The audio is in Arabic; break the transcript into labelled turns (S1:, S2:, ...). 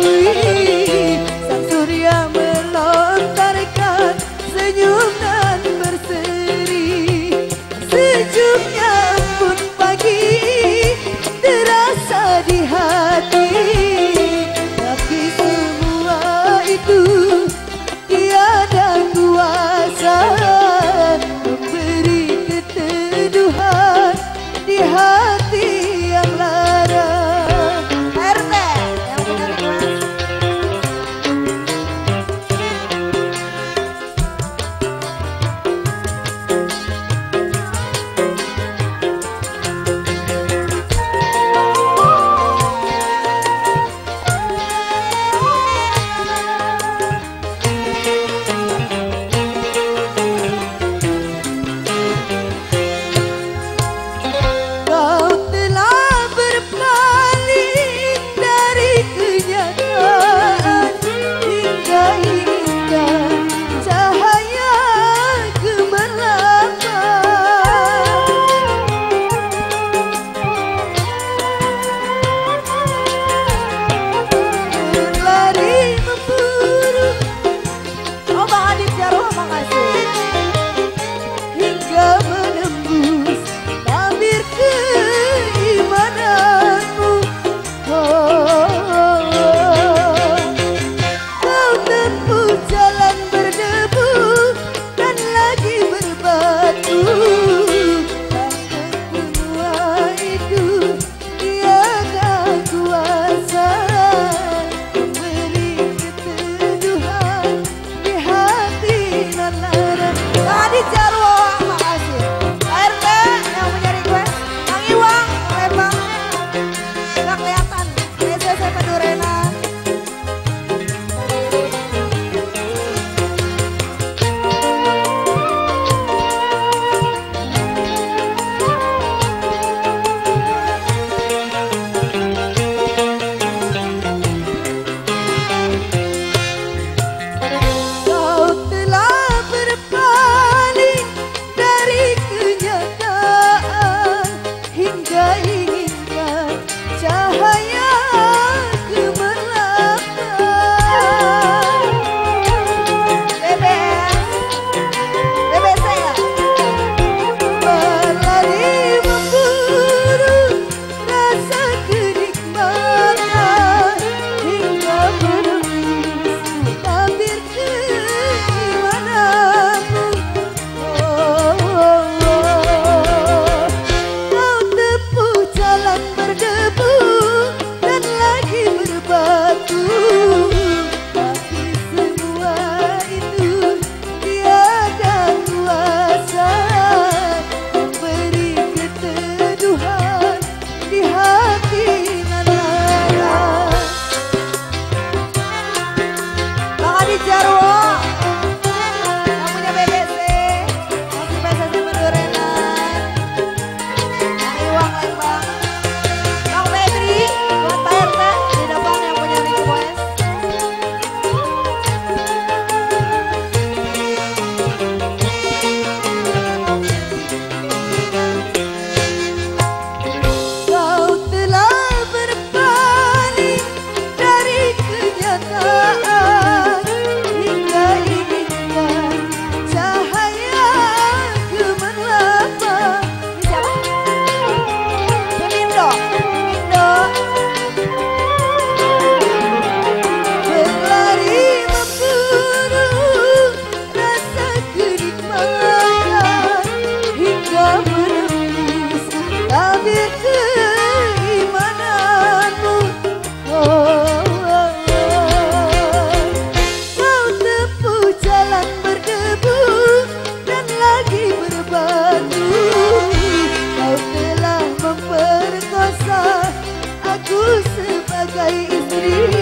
S1: Halloween. Sebagai istri.